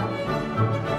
Música